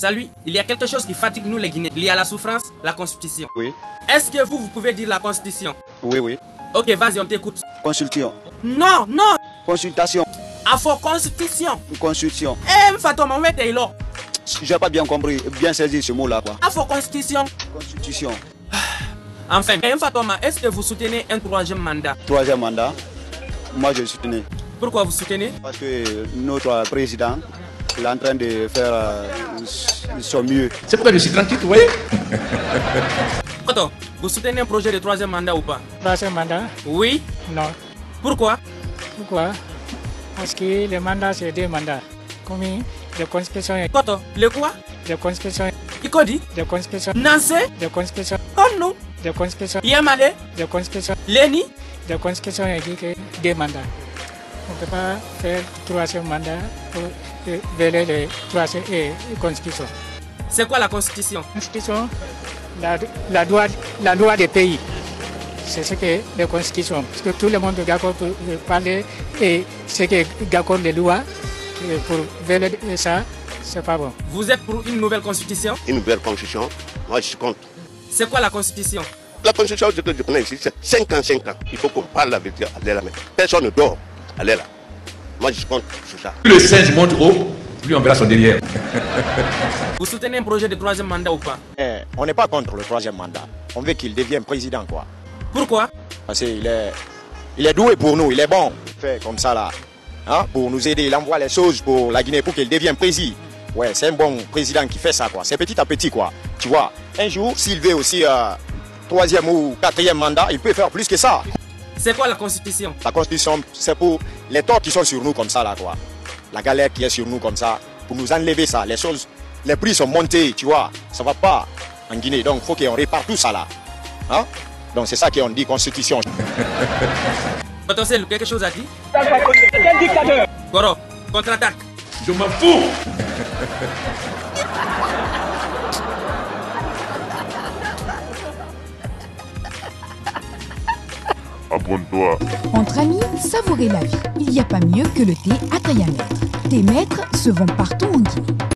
Salut, il y a quelque chose qui fatigue nous les Guinéens. Il y a la souffrance, la constitution. Oui. Est-ce que vous, vous pouvez dire la constitution? Oui, oui. Ok, vas-y, on t'écoute. Consultation. Non, non, Consultation. afro constitution. Constitution. Eh, Fatoma, où est là J'ai pas bien compris, bien saisi ce mot-là, quoi. Afro constitution. Constitution. Enfin, eh, Fatoma, est-ce que vous soutenez un troisième mandat? Troisième mandat. Moi, je soutiens. Pourquoi vous soutenez? Parce que notre président il est en train de faire euh, son mieux. C'est pourquoi je suis tranquille, vous voyez Attends, vous soutenez un projet de troisième mandat ou pas? Troisième mandat? Oui. Non. Pourquoi? Pourquoi? Parce que le mandat, c'est deux mandats. Combien de constitution, Koto, le quoi? De constitution, Ikodi de constitution, Nansé? De constitution, Konu de constitution, Yamale de constitution, Leni de constitution, il dit que deux mandats. On ne peut pas faire troisième mandat pour euh, veiller le troisième et constitution. C'est quoi la constitution? Constitution, la, la, loi, la loi des pays. C'est ce que la constitution. Parce que tout le monde est d'accord pour euh, parler et ce qui est d'accord les lois euh, pour veiller ça, c'est pas bon. Vous êtes pour une nouvelle constitution? Une nouvelle constitution, moi je suis contre. C'est quoi la constitution? La constitution, que je connais ici, c'est 5 ans, 5 ans. Il faut qu'on parle la vérité à l'air là. Personne ne dort à l'air là. Moi je suis contre sur ça. Plus le singe monte haut, plus on verra son derrière. Vous soutenez un projet de troisième mandat ou pas? Eh, on n'est pas contre le troisième mandat. On veut qu'il devienne président, quoi. Pourquoi? Parce qu'il est, il est doué pour nous, il est bon. Il fait comme ça, là. Hein, pour nous aider, il envoie les choses pour la Guinée pour qu'il devienne président. Ouais, c'est un bon président qui fait ça, quoi. C'est petit à petit, quoi. Tu vois, un jour, s'il veut aussi euh, troisième ou quatrième mandat, il peut faire plus que ça. C'est quoi la constitution? La constitution, c'est pour les torts qui sont sur nous comme ça, là, quoi. La galère qui est sur nous comme ça, pour nous enlever ça. Les choses, les prix sont montés, tu vois. Ça va pas en Guinée. Donc, il faut qu'on répare tout ça, là. Hein? Donc, c'est ça qu'on dit constitution. Potentiel, quelque chose à dire? Goro, contre-attaque. Je m'en fous Entre amis, savourez la vie. Il n'y a pas mieux que le thé à Maître. Tes maîtres se vendent partout en Guinée.